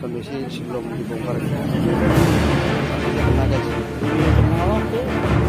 kondisi sebelum dibongkar. Kena guys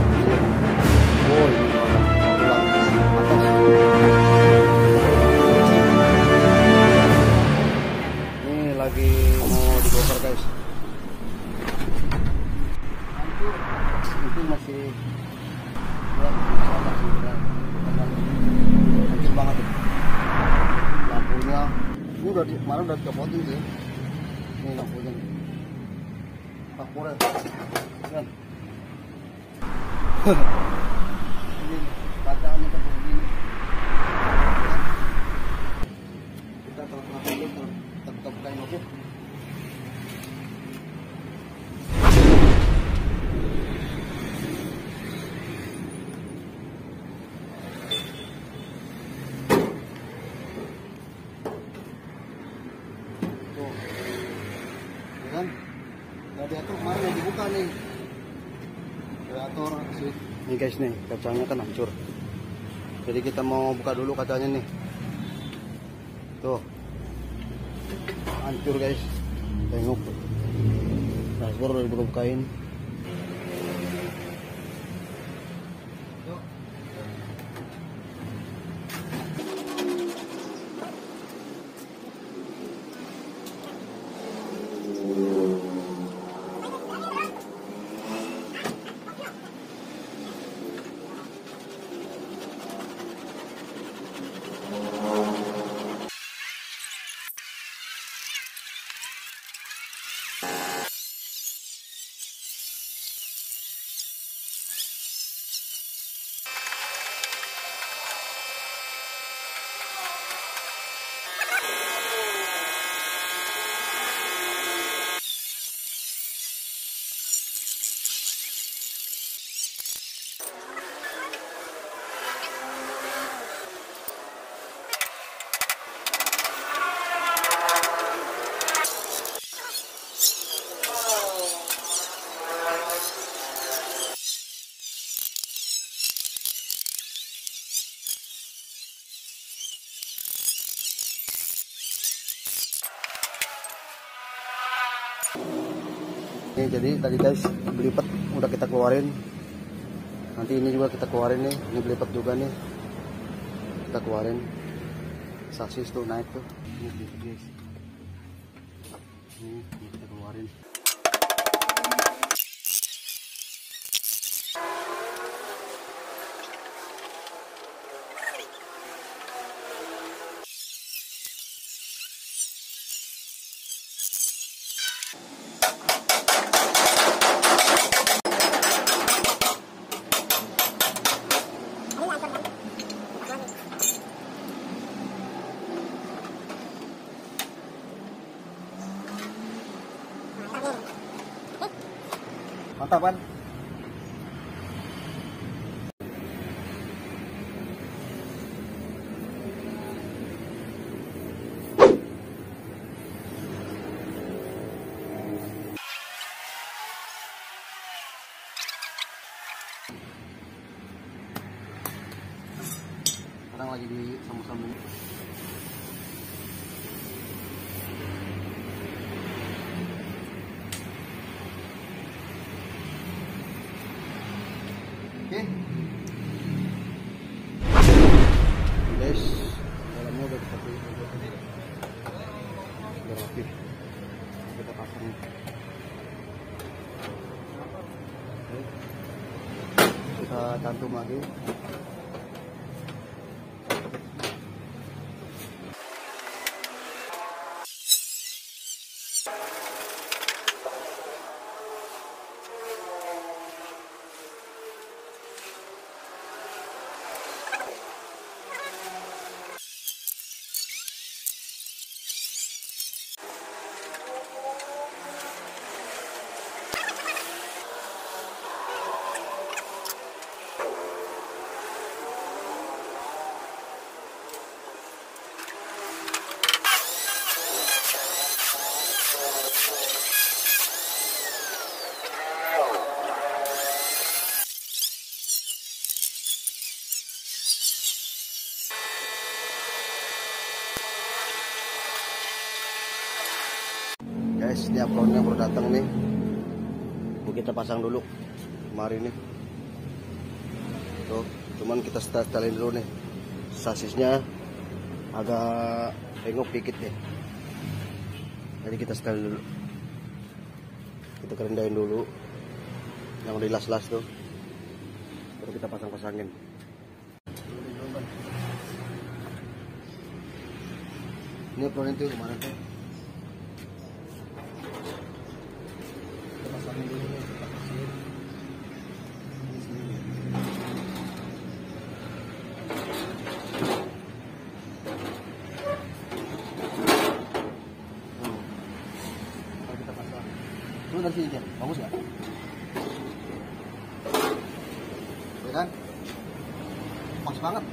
radiator kemarin yang dibuka nih. Radiator sih. Ini guys nih kacanya kan hancur. Jadi kita mau buka dulu kacanya nih. Tuh. Hancur guys. Tengok. Dashboard udah dibuka jadi tadi guys belipet udah kita keluarin. Nanti ini juga kita keluarin nih. Ini belipet juga nih. Kita keluarin. Sasis tuh naik tuh. Ini belipet guys. Ini kita keluarin. Mantap kan? Sekarang lagi di sama-sama ini. Oke. Guys, kita udah rapi. Kita pasang. Kita cantum lagi. Ini apronnya baru datang nih. Mau kita pasang dulu. Kemarin nih. Tuh cuman kita setelin dulu nih. Sasisnya agak rengok dikit nih jadi kita setel dulu. Kita kerendahin dulu yang udah las-las tuh. Baru kita pasang-pasangin. Ini apron itu ke mana tuh kita pasangin dulu nih kita pasangin di sini Hmm. Ntar kita pasang lu dari sini Jen. bagus ya ya kan pas banget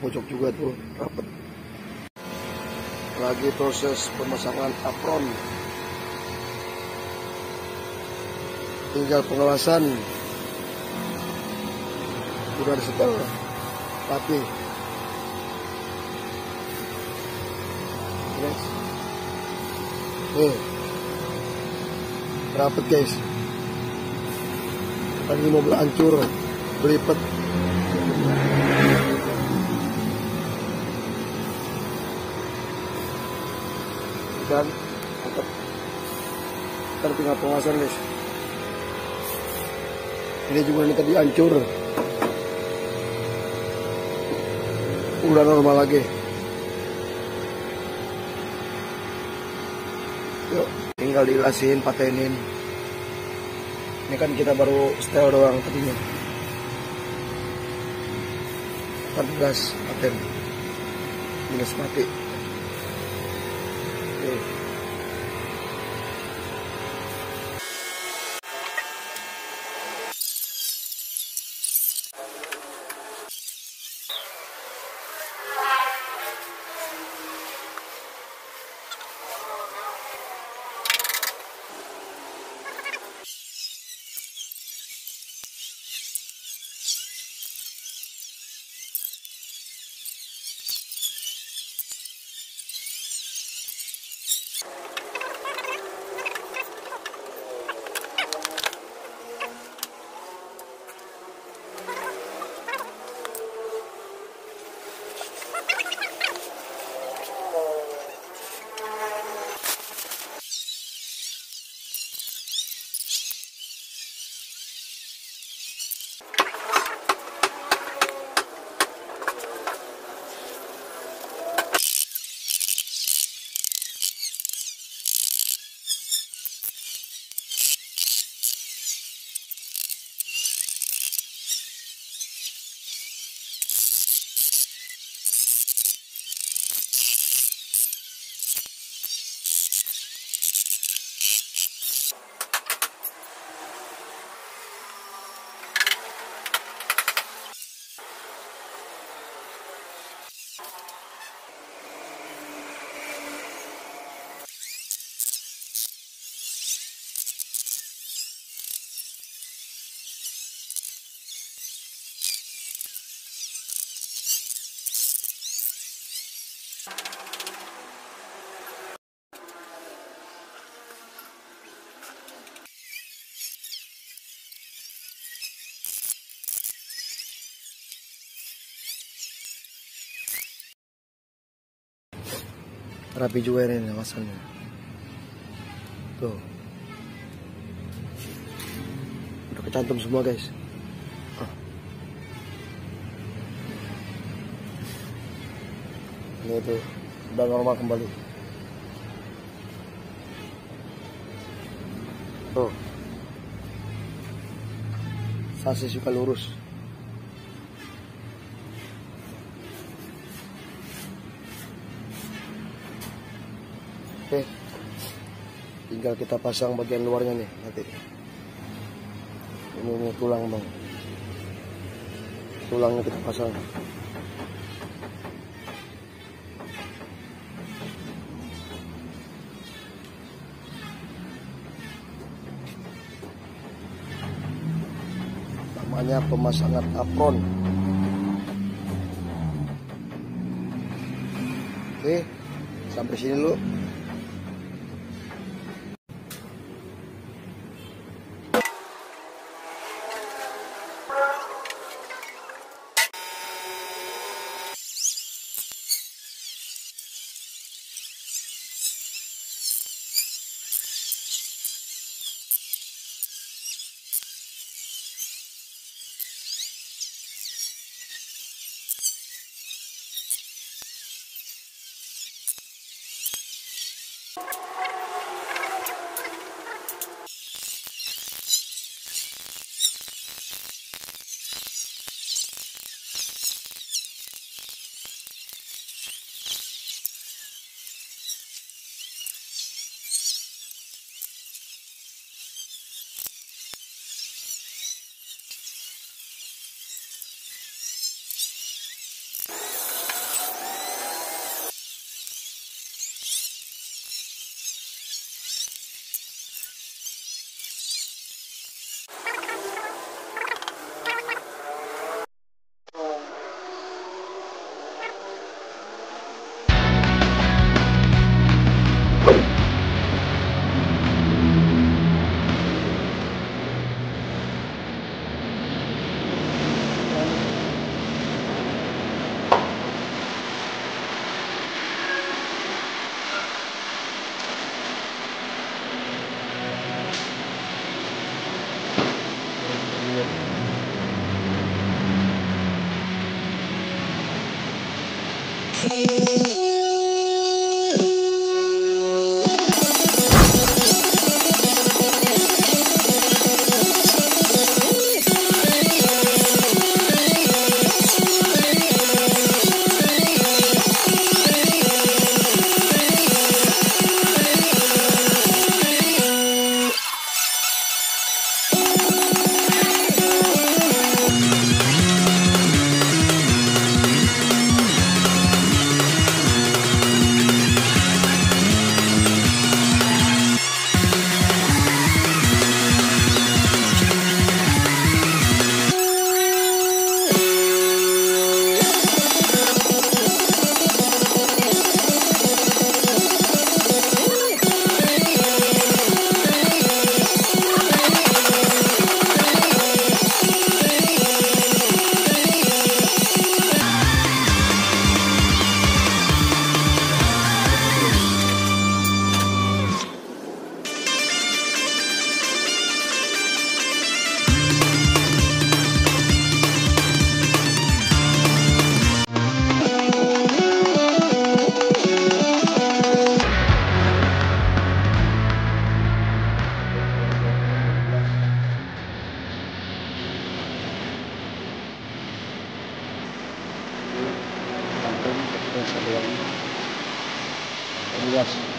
Pocok-pocok juga tuh, rapet. Lagi proses pemasangan apron. Tinggal pengawasan. Udah disetel. Tapi Yes. Nih. Rapet guys tadi mobil hancur belipet dan tinggal pengawasan guys. Ini juga ini tadi hancur. Udah normal lagi. Yuk tinggal dilasin patenin. Ini kan kita baru setel doang tadinya. 14 paten. Minus mati rapi juga ini kawasannya tuh. Udah kecantum semua guys. Ini tuh udah normal kembali. Tuh. Sasis juga lurus Oke. Tinggal kita pasang bagian luarnya nih nanti. Ini, ini tulang bang. Tulangnya kita pasang. Namanya pemasangan apron. Oke, sampai sini dulu. Bye. watch.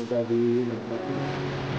Oke,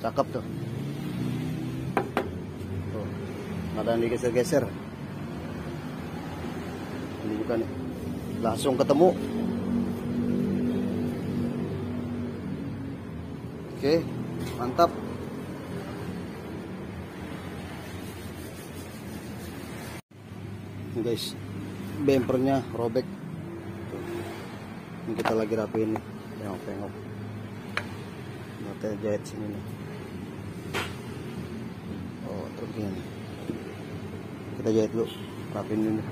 cakep tuh tuh ada yang digeser-geser ini bukan nih langsung ketemu Oke, mantap. Ini guys, bempernya robek. Ini kita lagi rapiin nih, tengok-tengok. Nanti jahit sini nih. Nih. Kita jahit dulu, rapiin dulu.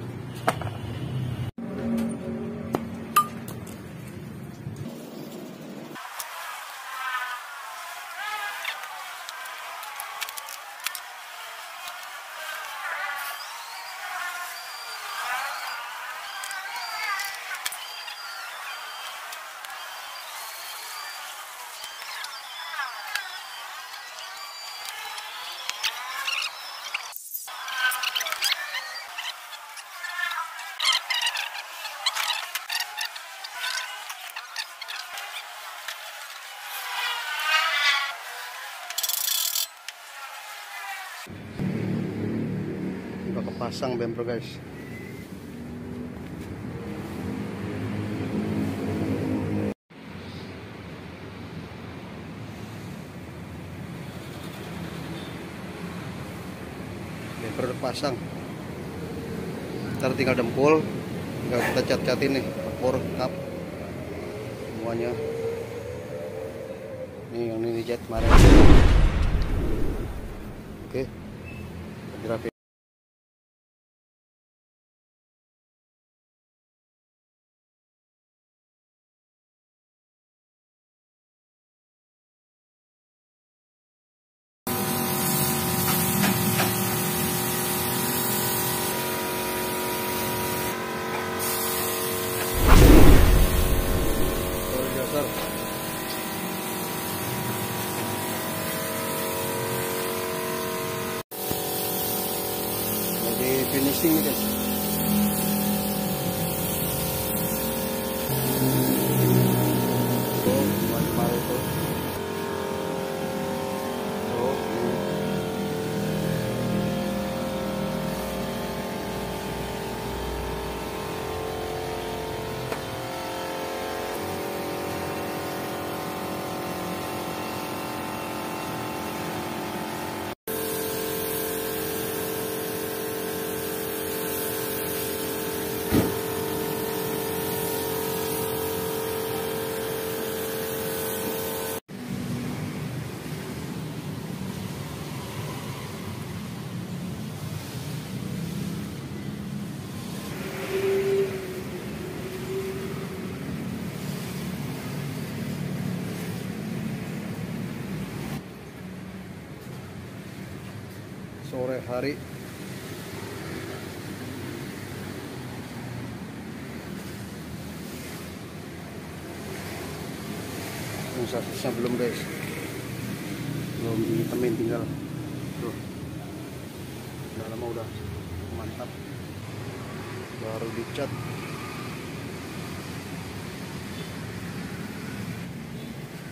Udah kepasang bumper guys. Bumper pasang. Ntar tinggal dempul, tinggal kita cat-catin nih, kapur, kap, semuanya. Nih yang ini cat kemarin. Oke. Sorry dasar. Jadi finishing nih guys. Tuh, kemarin tuh. Tuh, ini. Sore hari. Sisa belum guys. Belum ditemin tinggal. Tuh. Udah lama udah. Mantap. Baru dicat.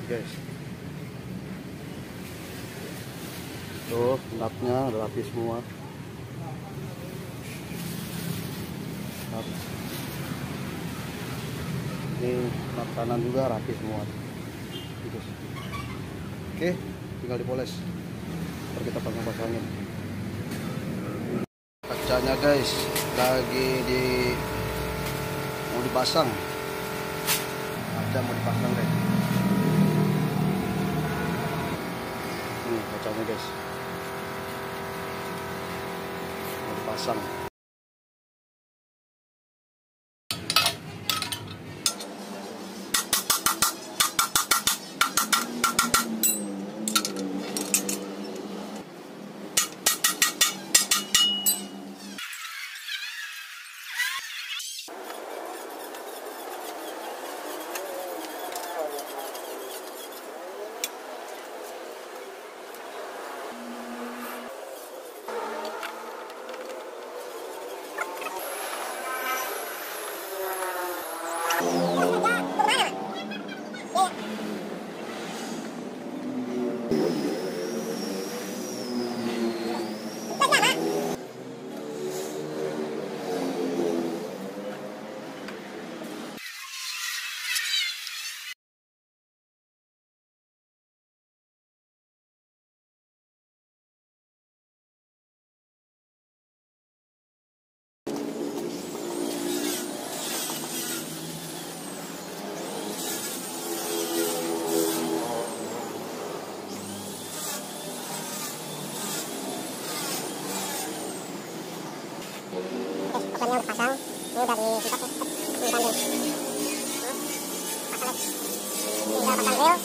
Guys tuh lapnya udah rapi semua. Lap. ini lap kanan juga rapi semua. Gitu. oke tinggal dipoles. Ntar kita pasang-pasangin kacanya guys lagi di mau dipasang. Ada mau dipasang guys. Ini kacanya guys mau oke obatnya udah pasang ini udah disempat eh, ya ini pasang lagi. Tinggal pasang gel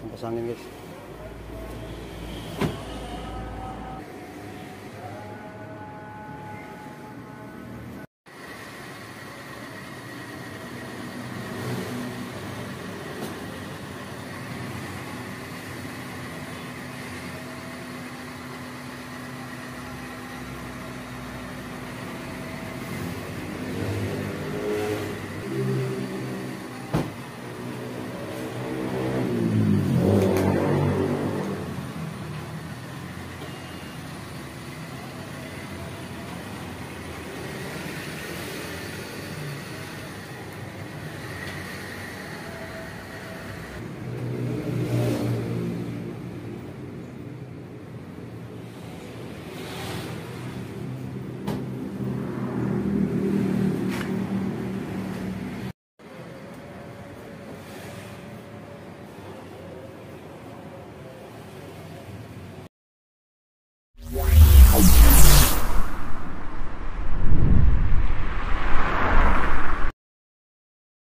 baru pasang-pasangin guys